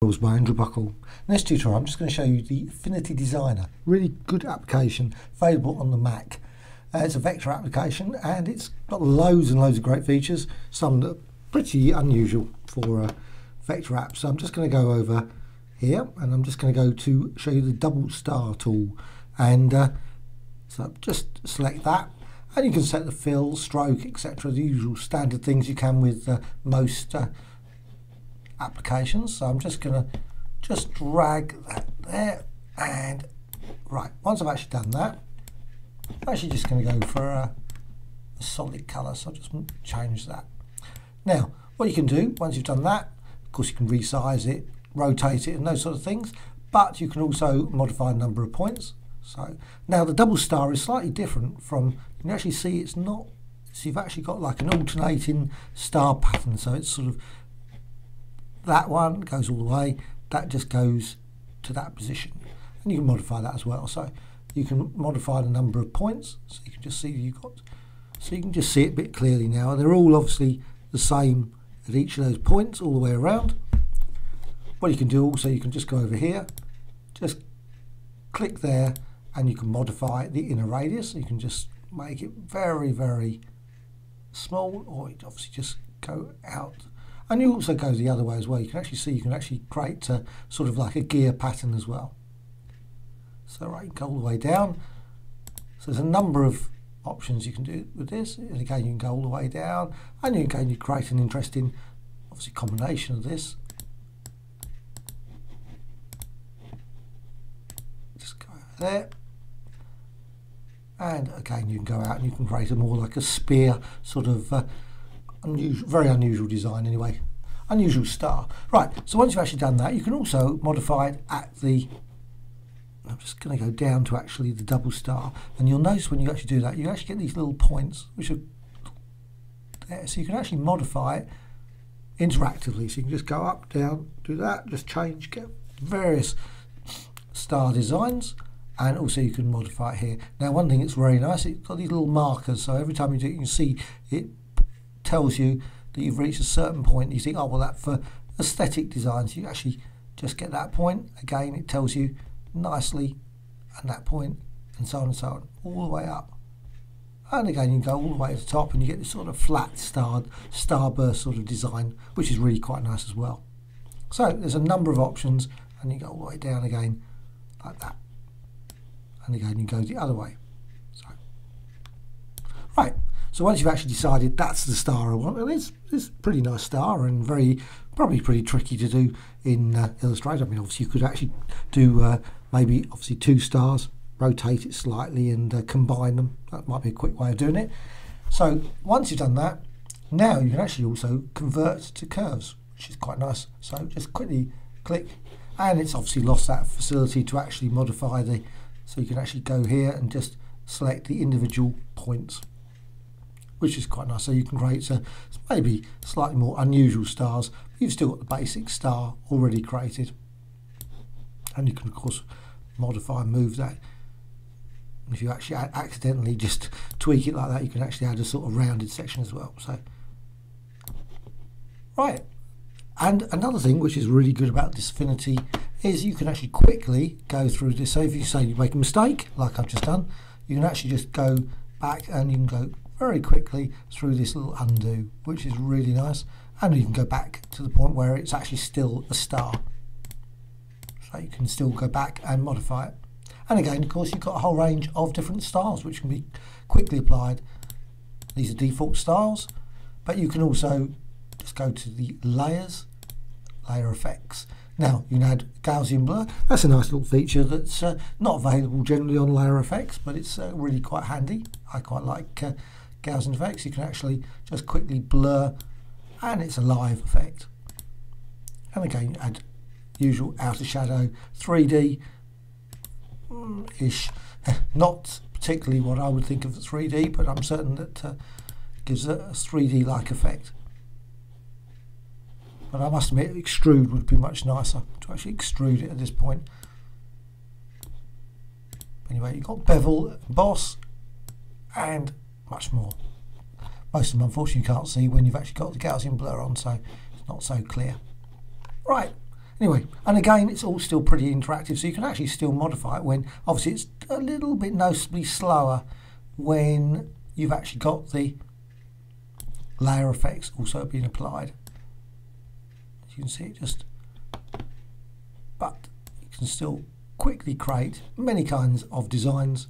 by Andrew Buckle. In this tutorial I'm just going to show you the Affinity Designer, really good application available on the Mac. Uh, it's a vector application and it's got loads and loads of great features, some that are pretty unusual for a vector app. So I'm just going to go over here and I'm just going to go to show you the double star tool and uh, so just select that and you can set the fill, stroke, etc. The usual standard things you can with uh, most uh, applications. So I'm just going to just drag that there and right, once I've actually done that, I'm actually just going to go for a, a solid colour. So I'll just change that. Now, what you can do once you've done that, of course you can resize it, rotate it and those sort of things, but you can also modify a number of points. So now the double star is slightly different from, you can actually see it's not, so you've actually got like an alternating star pattern. So it's sort of that one goes all the way, that just goes to that position. And you can modify that as well. So you can modify the number of points, so you can just see you've got, so you can just see it a bit clearly now. They're all obviously the same at each of those points all the way around. What you can do also, you can just go over here, just click there, and you can modify the inner radius. You can just make it very, very small, or you obviously just go out and you also go the other way as well. You can actually see you can actually create a, sort of like a gear pattern as well. So right, go all the way down. So there's a number of options you can do with this. And again, you can go all the way down, and you can create an interesting, obviously, combination of this. Just go over there. And again, you can go out and you can create a more like a spear sort of uh, unusual, very unusual design anyway. Unusual star. Right, so once you've actually done that, you can also modify it at the I'm just going to go down to actually the double star and you'll notice when you actually do that you actually get these little points which are there so you can actually modify it interactively so you can just go up down do that just change get various star designs and also you can modify it here now one thing that's very nice it's got these little markers so every time you do it you can see it tells you that you've reached a certain point. You think, oh, well, that for aesthetic designs, you actually just get that point. Again, it tells you nicely at that point, and so on and so on, all the way up. And again, you can go all the way to the top, and you get this sort of flat star starburst sort of design, which is really quite nice as well. So there's a number of options, and you go all the way down again, like that. And again, you go the other way. So, once you've actually decided that's the star I want, and it's, it's a pretty nice star and very probably pretty tricky to do in uh, Illustrator. I mean, obviously you could actually do uh, maybe obviously two stars, rotate it slightly and uh, combine them. That might be a quick way of doing it. So once you've done that, now you can actually also convert to curves, which is quite nice. So just quickly click, and it's obviously lost that facility to actually modify the, so you can actually go here and just select the individual points which is quite nice. So you can create a, maybe slightly more unusual stars. But you've still got the basic star already created. And you can, of course, modify and move that. If you actually accidentally just tweak it like that, you can actually add a sort of rounded section as well. So, right. And another thing which is really good about this Affinity is you can actually quickly go through this. So if you say you make a mistake, like I've just done, you can actually just go back and you can go very quickly through this little undo, which is really nice. And you can go back to the point where it's actually still a star. So you can still go back and modify it. And again, of course, you've got a whole range of different styles which can be quickly applied. These are default styles, but you can also just go to the layers, layer effects, now you can add Gaussian blur. That's a nice little feature that's uh, not available generally on layer effects, but it's uh, really quite handy. I quite like uh, Gaussian effects. You can actually just quickly blur, and it's a live effect. And again, add usual outer shadow, 3D ish. Not particularly what I would think of 3D, but I'm certain that uh, gives a 3D like effect. But I must admit, extrude would be much nicer to actually extrude it at this point. Anyway, you've got bevel, boss, and much more. Most of them, unfortunately, you can't see when you've actually got the Gaussian blur on, so it's not so clear. Right, Anyway, and again, it's all still pretty interactive, so you can actually still modify it when, obviously, it's a little bit noticeably slower when you've actually got the layer effects also being applied. As you can see, it just, but you can still quickly create many kinds of designs